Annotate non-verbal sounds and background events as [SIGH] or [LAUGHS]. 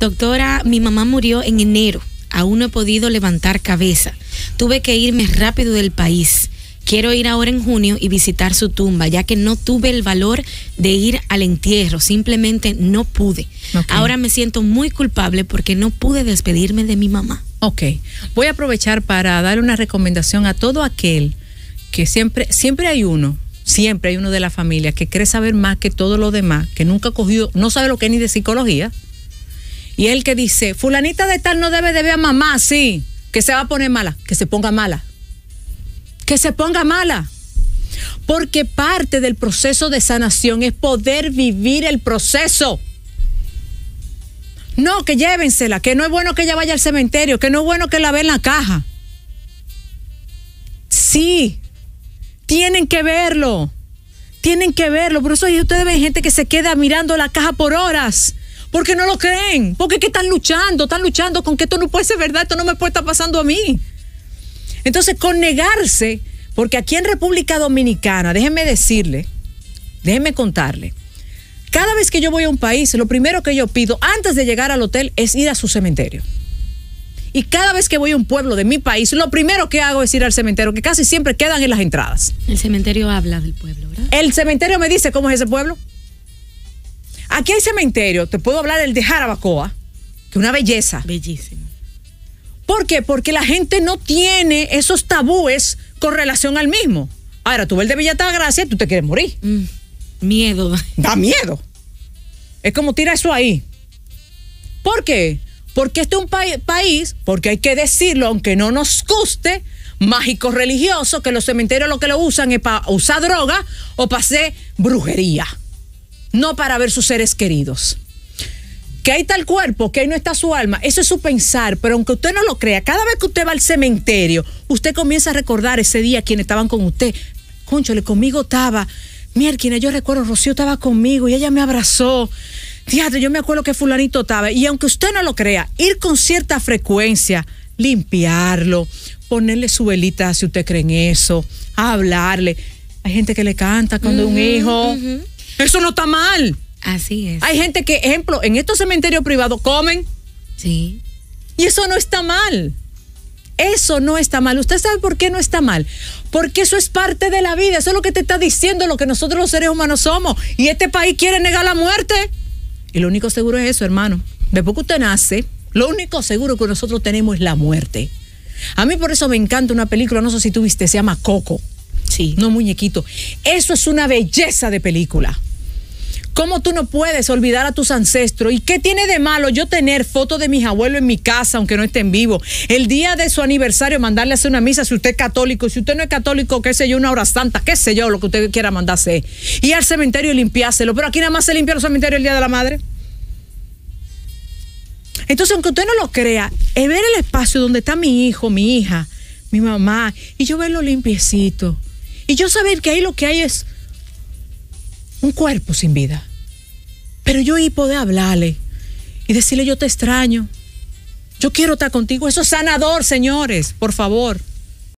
Doctora, mi mamá murió en enero. Aún no he podido levantar cabeza. Tuve que irme rápido del país. Quiero ir ahora en junio y visitar su tumba, ya que no tuve el valor de ir al entierro, simplemente no pude. Ahora me siento muy culpable porque no pude despedirme de mi mamá. Ok, voy a aprovechar para darle una recomendación a todo aquel que siempre, siempre hay uno, siempre hay uno de la familia que cree saber más que todo lo demás, que nunca ha cogido, no sabe lo que es ni de psicología. Y el que dice, fulanita de tal no debe de ver a mamá, sí, que se va a poner mala, que se ponga mala. Que se ponga mala. Porque parte del proceso de sanación es poder vivir el proceso. No, que llévensela, que no es bueno que ella vaya al cementerio, que no es bueno que la vea en la caja. Sí, tienen que verlo. Tienen que verlo. Por eso ustedes ven gente que se queda mirando la caja por horas. Porque no lo creen. Porque que están luchando, están luchando con que esto no puede ser verdad, esto no me puede estar pasando a mí. Entonces, con negarse, porque aquí en República Dominicana, déjenme decirle, déjenme contarle, cada vez que yo voy a un país, lo primero que yo pido antes de llegar al hotel es ir a su cementerio. Y cada vez que voy a un pueblo de mi país, lo primero que hago es ir al cementerio, que casi siempre quedan en las entradas. El cementerio habla del pueblo, ¿verdad? El cementerio me dice cómo es ese pueblo. Aquí hay cementerio, te puedo hablar del de Jarabacoa, que es una belleza. Bellísimo. ¿Por qué? Porque la gente no tiene esos tabúes con relación al mismo. Ahora, tú ves el de Villa Gracia y tú te quieres morir. Mm, miedo. [LAUGHS] Da miedo. Es como tira eso ahí. ¿Por qué? Porque este es un pa- país, porque hay que decirlo, aunque no nos guste, mágico religioso, que los cementerios lo que lo usan es para usar droga o para hacer brujería. No para ver sus seres queridos. Que ahí está el cuerpo, que ahí no está su alma. Eso es su pensar, pero aunque usted no lo crea, cada vez que usted va al cementerio, usted comienza a recordar ese día quienes estaban con usted. Conchole, conmigo estaba. Mierda, yo recuerdo, Rocío estaba conmigo y ella me abrazó. Fíjate, yo me acuerdo que fulanito estaba. Y aunque usted no lo crea, ir con cierta frecuencia, limpiarlo, ponerle su velita si usted cree en eso, hablarle. Hay gente que le canta cuando un hijo. Eso no está mal. Así es. Hay gente que, ejemplo, en estos cementerios privados comen Sí. y eso no está mal. Eso no está mal. ¿Usted sabe por qué no está mal? Porque eso es parte de la vida. Eso es lo que te está diciendo lo que nosotros los seres humanos somos. Y este país quiere negar la muerte. Y lo único seguro es eso, hermano. Después que usted nace, lo único seguro que nosotros tenemos es la muerte. A mí por eso me encanta una película, no sé si tú viste, se llama Coco. Sí. No, muñequito. Eso es una belleza de película. ¿Cómo tú no puedes olvidar a tus ancestros? ¿Y qué tiene de malo yo tener fotos de mis abuelos en mi casa, aunque no estén vivos? El día de su aniversario, mandarle a hacer una misa si usted es católico. Si usted no es católico, qué sé yo, una hora santa, qué sé yo, lo que usted quiera mandarse. Y al cementerio y limpiárselo. Pero aquí nada más se limpia los cementerios el día de la madre. Entonces, aunque usted no lo crea, es ver el espacio donde está mi hijo, mi hija, mi mamá, y yo verlo limpiecito. Y yo saber que ahí lo que hay es un cuerpo sin vida. Pero yo y poder hablarle y decirle yo te extraño. Yo quiero estar contigo. Eso es sanador, señores, por favor.